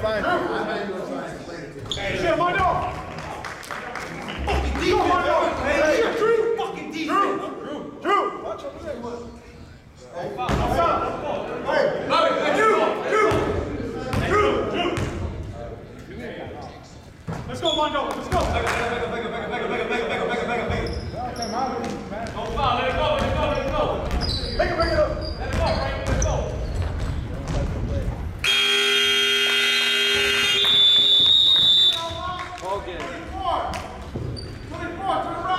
find Hey, shit, my dog. Fucking defense. My dog. Hey, shit, Drew. Fucking defense. Drew. Drew. Watch your play, man. Hey, stop. Hey, hey, Drew. Drew. Drew. Drew. Let's go, Mondo. Let's go. Back up, back up, back up. 24, 24, 24.